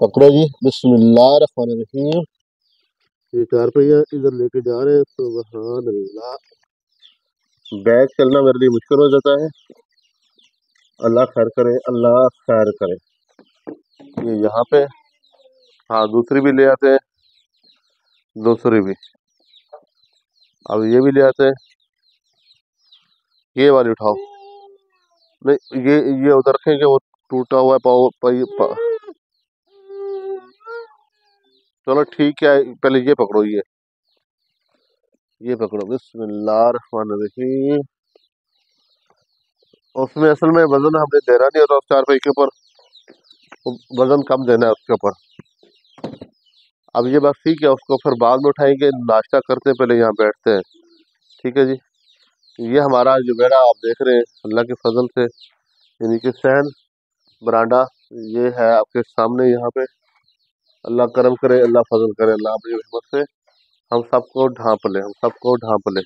पकड़ो जी। बिस्मिल्लाहिर्रहमानिर्रहीम ये चार पहिया इधर लेके जा रहे हैं सुबहान बैग चलना मेरे लिए मुश्किल हो जाता है। अल्लाह खैर करे अल्लाह खैर करे। ये यहाँ पे। हाँ दूसरी भी ले आते हैं। दूसरी भी। अब ये भी ले आते हैं। ये वाली उठाओ। नहीं ये ये उधर रखेंगे वो टूटा हुआ है पाओ पाई पा, चलो ठीक है, पहले ये पकड़ो ये। ये पकड़ो, बिस्मिल्लाहिर्रहमानिर्रहीम। उसमें असल में वज़न हमने देना नहीं होता उस चार पे के ऊपर। वज़न कम देना है उसके ऊपर। अब ये बात ठीक है, उसको फिर बाद में उठाएँगे, नाश्ता करते पहले यहाँ बैठते हैं। ठीक है जी? ये हमारा जो बेड़ा आप देख रहे हैं, अल्लाह के फजल से, यानी कि सहन, बरांडा, ये है आपके सामने यहाँ पे। अल्लाह करम करे, अल्लाह फजल करे, अल्लाह अपनी रहमत से हम सबको ढांप ले, हम सबको ढांप ले।